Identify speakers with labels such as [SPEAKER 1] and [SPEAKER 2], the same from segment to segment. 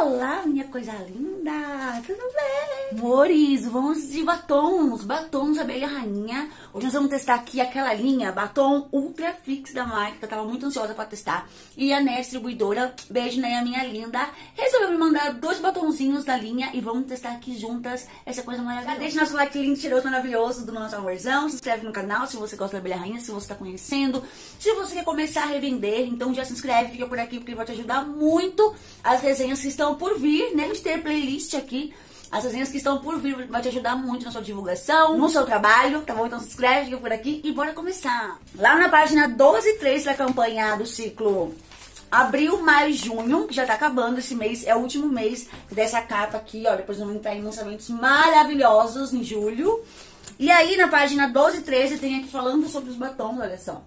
[SPEAKER 1] Olá, minha coisa linda! Tudo bem? Amores, vamos de batons, batons abelha rainha. Hoje nós vamos testar aqui aquela linha batom Ultra Fix da marca, que eu tava muito ansiosa pra testar. E a Né distribuidora, beijo né, minha linda, resolveu me mandar dois batonzinhos da linha e vamos testar aqui juntas essa coisa maravilhosa. Já deixa nosso like lindo, cheiroso, maravilhoso do nosso amorzão. Se inscreve no canal se você gosta da abelha rainha, se você tá conhecendo. Se você quer começar a revender, então já se inscreve, fica por aqui porque vai te ajudar muito. As resenhas que estão por vir, né? A gente ter playlist aqui. As resenhas que estão por vir vai te ajudar muito na sua divulgação, no seu trabalho, tá bom? Então se inscreve, por aqui e bora começar. Lá na página 12 e 3 da campanha do ciclo Abril, maio, junho, que já tá acabando esse mês, é o último mês dessa capa aqui, ó. Depois vamos entrar em lançamentos maravilhosos em julho. E aí na página 12 e 13 tem aqui falando sobre os batons, olha só.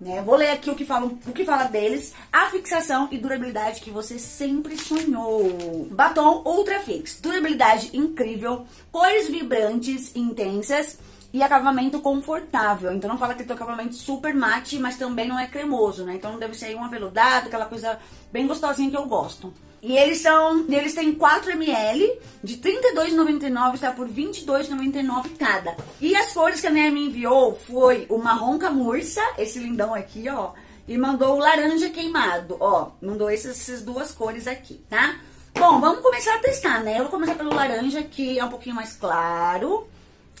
[SPEAKER 1] Né? Vou ler aqui o que, fala, o que fala deles. A fixação e durabilidade que você sempre sonhou. Batom Ultra Fix. Durabilidade incrível, cores vibrantes intensas e acabamento confortável. Então não fala que tem acabamento super mate, mas também não é cremoso, né? Então deve ser um aveludado, aquela coisa bem gostosinha que eu gosto. E eles são, eles têm 4 ml de R$ 32,99, está por R$ 22,99 cada. E as cores que a Nea me enviou foi o marrom camurça, esse lindão aqui, ó, e mandou o laranja queimado, ó, mandou essas, essas duas cores aqui, tá? Bom, vamos começar a testar, né? Eu vou começar pelo laranja, que é um pouquinho mais claro.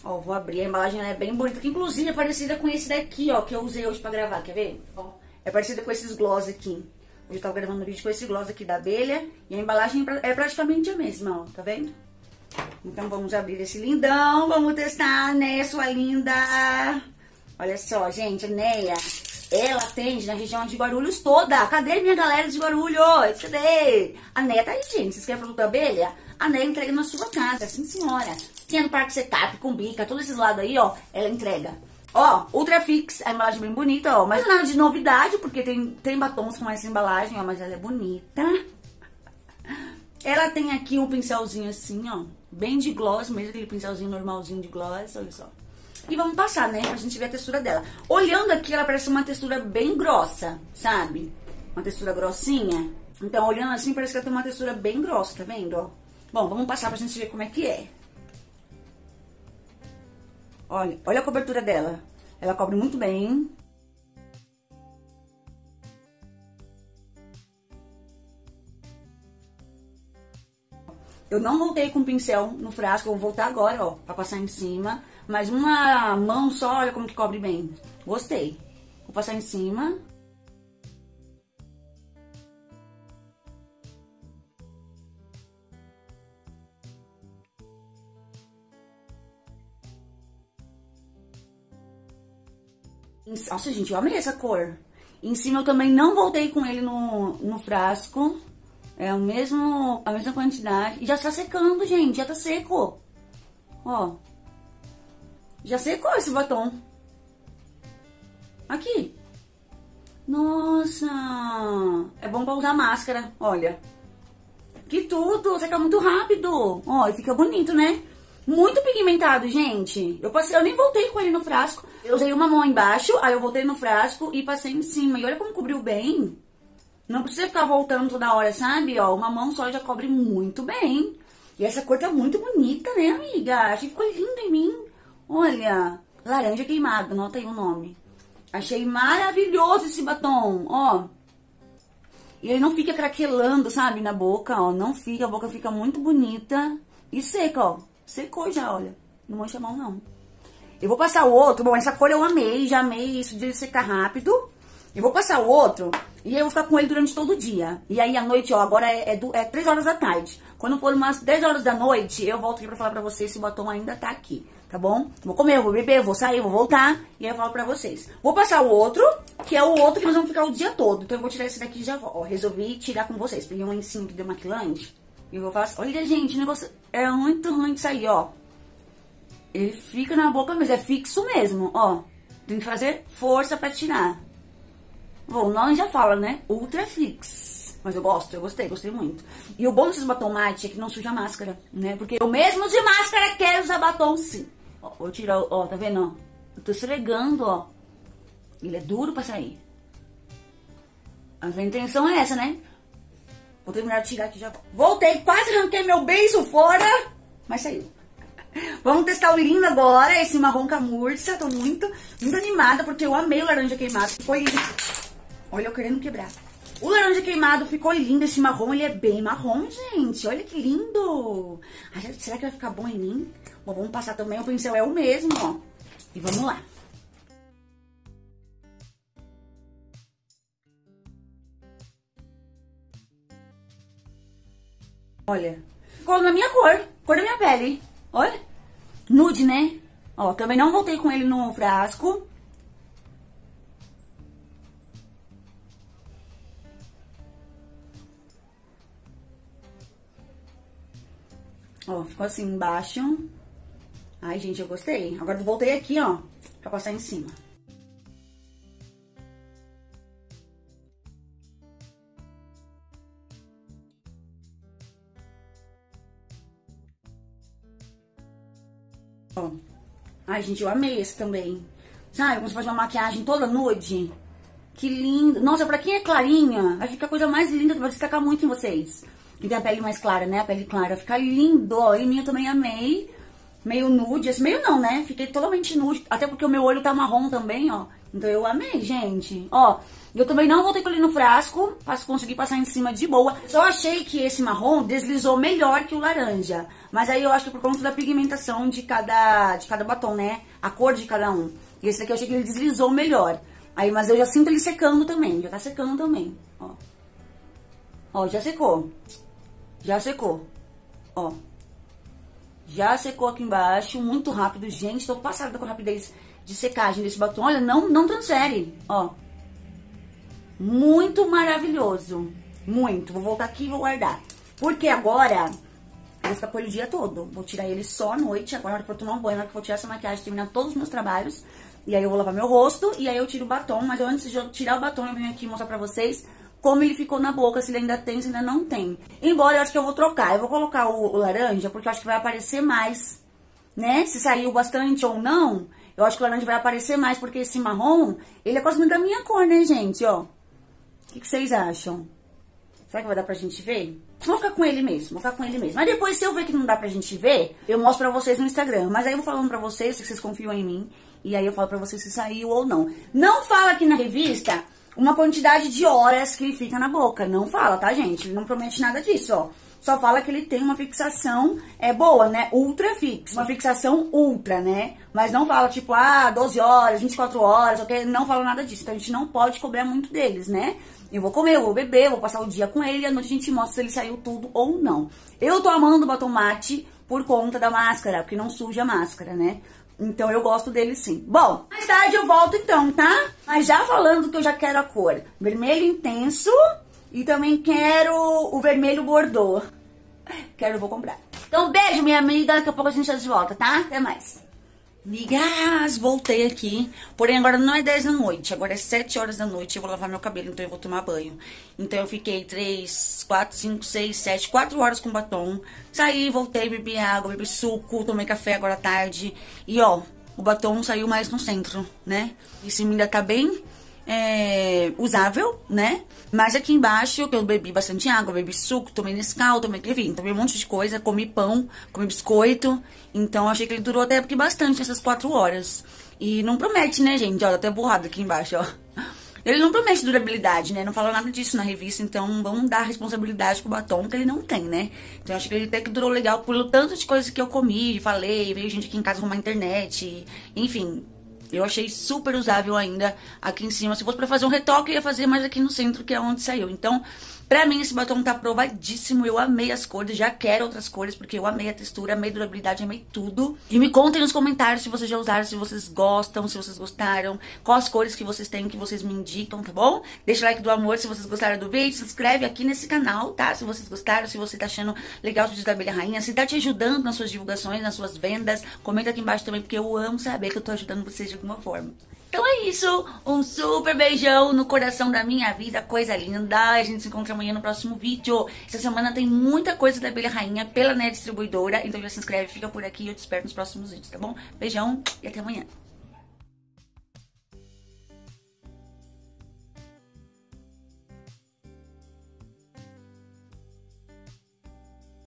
[SPEAKER 1] Ó, vou abrir, a embalagem é bem bonita, que inclusive é parecida com esse daqui, ó, que eu usei hoje pra gravar, quer ver? Ó, é parecida com esses gloss aqui. Eu tava gravando vídeo com esse gloss aqui da abelha. E a embalagem é praticamente a mesma, ó. Tá vendo? Então vamos abrir esse lindão. Vamos testar, né, sua linda? Olha só, gente, a Neia, ela atende na região de Guarulhos toda. Cadê minha galera de Guarulhos? Cadê? A Neia tá aí, gente. Vocês querem produto da abelha? A Neia entrega na sua casa, sim senhora. Tem no Parque Setup, com bica, todos esses lados aí, ó, ela entrega. Ó, Ultra Fix, a embalagem bem bonita, ó. Mas nada de novidade, porque tem, tem batons com essa embalagem, ó. Mas ela é bonita. Ela tem aqui um pincelzinho assim, ó. Bem de gloss, mesmo aquele pincelzinho normalzinho de gloss, olha só. E vamos passar, né? Pra gente ver a textura dela. Olhando aqui, ela parece uma textura bem grossa, sabe? Uma textura grossinha. Então, olhando assim, parece que ela tem uma textura bem grossa, tá vendo, ó? Bom, vamos passar pra gente ver como é que é. Olha, olha a cobertura dela. Ela cobre muito bem. Eu não voltei com o pincel no frasco, eu vou voltar agora, ó, pra passar em cima. Mas uma mão só, olha como que cobre bem. Gostei. Vou passar em cima. Nossa, gente, eu amei essa cor. Em cima eu também não voltei com ele no, no frasco. É o mesmo, a mesma quantidade. E já está secando, gente. Já tá seco. Ó. Já secou esse batom. Aqui. Nossa. É bom pra usar máscara. Olha. Que tudo. Seca muito rápido. Ó, e fica bonito, né? Muito pigmentado, gente. Eu passei, eu nem voltei com ele no frasco. Eu usei uma mão embaixo, aí eu voltei no frasco e passei em cima. E olha como cobriu bem. Não precisa ficar voltando toda hora, sabe? Ó, uma mão só já cobre muito bem. E essa cor tá muito bonita, né, amiga? Achei que ficou lindo em mim. Olha, laranja queimado, nota aí o nome. Achei maravilhoso esse batom, ó. E ele não fica craquelando, sabe, na boca, ó. Não fica, a boca fica muito bonita e seca, ó. Secou já, olha. Não mancha a mão, não. Eu vou passar o outro. Bom, essa cor eu amei. Já amei isso de secar rápido. Eu vou passar o outro e eu vou ficar com ele durante todo o dia. E aí, à noite, ó, agora é, é, é 3 horas da tarde. Quando for umas 10 horas da noite, eu volto aqui pra falar pra vocês se o batom ainda tá aqui, tá bom? Vou comer, vou beber, vou sair, vou voltar e aí eu falo pra vocês. Vou passar o outro, que é o outro que nós vamos ficar o dia todo. Então eu vou tirar esse daqui e já vou. Ó, resolvi tirar com vocês. Peguei um em cima deu maquilante. E eu vou falar assim, olha gente, o negócio é muito ruim de sair, ó. Ele fica na boca mesmo, é fixo mesmo, ó. Tem que fazer força pra tirar. Bom, o nome já fala, né? Ultra Fix. Mas eu gosto, eu gostei, gostei muito. E o bom desses batom mate é que não suja a máscara, né? Porque eu mesmo de máscara quero usar batom sim. Ó, vou tirar, ó, tá vendo, ó? Eu tô esfregando, ó. Ele é duro pra sair. A intenção é essa, né? Vou terminar de tirar aqui já. Voltei, quase arranquei meu beijo fora, mas saiu. Vamos testar o lindo agora, esse marrom camurça. Tô muito, muito animada, porque eu amei o laranja queimado. Foi lindo. Olha, eu querendo quebrar. O laranja queimado ficou lindo. Esse marrom, ele é bem marrom, gente. Olha que lindo. Será que vai ficar bom em mim? Bom, vamos passar também. O pincel é o mesmo, ó. E vamos lá. Olha, ficou na minha cor, cor da minha pele. Olha, nude, né? Ó, também não voltei com ele no frasco. Ó, ficou assim embaixo. Ai, gente, eu gostei. Agora voltei aqui, ó, pra passar em cima. Ai, gente, eu amei esse também. Sabe, quando você faz uma maquiagem toda nude. Que lindo. Nossa, pra quem é clarinha, vai ficar a coisa mais linda, vai destacar muito em vocês. Que tem a pele mais clara, né? A pele clara. Fica lindo, ó. E minha também amei. Meio nude. Esse meio não, né? Fiquei totalmente nude. Até porque o meu olho tá marrom também, ó. Então eu amei, gente. Ó, eu também não voltei com ele no frasco, pra conseguir passar em cima de boa. Só achei que esse marrom deslizou melhor que o laranja. Mas aí eu acho que por conta da pigmentação de cada, de cada batom, né? A cor de cada um. E esse daqui eu achei que ele deslizou melhor. Aí, mas eu já sinto ele secando também. Já tá secando também, ó. Ó, já secou. Já secou. Ó. Já secou aqui embaixo, muito rápido. Gente, tô passada com rapidez de secagem desse batom. Olha, não, não transfere, ó. Muito maravilhoso. Muito. Vou voltar aqui e vou guardar. Porque agora vou ficar com ele o dia todo. Vou tirar ele só à noite. Agora, na hora que eu tomar um banho, na hora que eu vou tirar essa maquiagem, terminar todos os meus trabalhos. E aí eu vou lavar meu rosto e aí eu tiro o batom. Mas antes de eu tirar o batom, eu venho aqui mostrar pra vocês como ele ficou na boca, se ele ainda tem, se ainda não tem. Embora eu acho que eu vou trocar. Eu vou colocar o, o laranja, porque eu acho que vai aparecer mais, né? Se saiu bastante ou não, eu acho que o laranja vai aparecer mais, porque esse marrom, ele é quase da minha cor, né, gente? Ó, o que, que vocês acham? Será que vai dar pra gente ver? Vou ficar com ele mesmo, vou ficar com ele mesmo. Mas depois, se eu ver que não dá pra gente ver, eu mostro pra vocês no Instagram. Mas aí eu vou falando pra vocês, se vocês confiam em mim. E aí eu falo pra vocês se saiu ou não. Não fala aqui na revista uma quantidade de horas que fica na boca. Não fala, tá, gente? Ele não promete nada disso, ó. Só fala que ele tem uma fixação é boa, né? Ultra fix. Uma fixação ultra, né? Mas não fala tipo, ah, 12 horas, 24 horas, ok? Não fala nada disso. Então a gente não pode cobrar muito deles, né? Eu vou comer, eu vou beber, vou passar o dia com ele à noite a gente mostra se ele saiu tudo ou não. Eu tô amando o batom mate por conta da máscara, porque não suja a máscara, né? Então eu gosto dele sim. Bom, mais tarde eu volto então, tá? Mas já falando que eu já quero a cor vermelho intenso e também quero o vermelho bordô. Quero, vou comprar. Então beijo, minha amiga. Daqui a pouco a gente tá de volta, tá? Até mais. Migas, voltei aqui. Porém, agora não é 10 da noite, agora é 7 horas da noite. Eu vou lavar meu cabelo, então eu vou tomar banho. Então eu fiquei 3, 4, 5, 6, 7, 4 horas com batom. Saí, voltei, bebi água, bebi suco, tomei café agora à tarde. E ó, o batom saiu mais no centro, né? Esse ainda tá bem é, usável, né? Mas aqui embaixo, eu bebi bastante água, bebi suco, tomei Nescau, tomei, enfim, tomei um monte de coisa, comi pão, comi biscoito. Então, achei que ele durou até porque bastante essas quatro horas. E não promete, né, gente? Tá até borrado aqui embaixo, ó. Ele não promete durabilidade, né? Não fala nada disso na revista, então vamos dar responsabilidade pro batom que ele não tem, né? Então acho que ele até que durou legal pelo tanto de coisas que eu comi, falei, veio gente aqui em casa arrumar internet, enfim, eu achei super usável ainda aqui em cima. Se fosse pra fazer um retoque, eu ia fazer mais aqui no centro, que é onde saiu. Então, pra mim, esse batom tá aprovadíssimo. Eu amei as cores, já quero outras cores, porque eu amei a textura, amei a durabilidade, amei tudo. E me contem nos comentários se vocês já usaram, se vocês gostam, se vocês gostaram, quais cores que vocês têm, que vocês me indicam, tá bom? Deixa o like do amor se vocês gostaram do vídeo, se inscreve aqui nesse canal, tá? Se vocês gostaram, se você tá achando legal o vídeo da Abelha Rainha, se tá te ajudando nas suas divulgações, nas suas vendas, comenta aqui embaixo também, porque eu amo saber que eu tô ajudando vocês de alguma forma. Então é isso, um super beijão no coração da minha vida, coisa linda. A gente se encontra amanhã no próximo vídeo. Essa semana tem muita coisa da Abelha Rainha pela Net Distribuidora, então já se inscreve, fica por aqui e eu te espero nos próximos vídeos, tá bom? Beijão e até amanhã.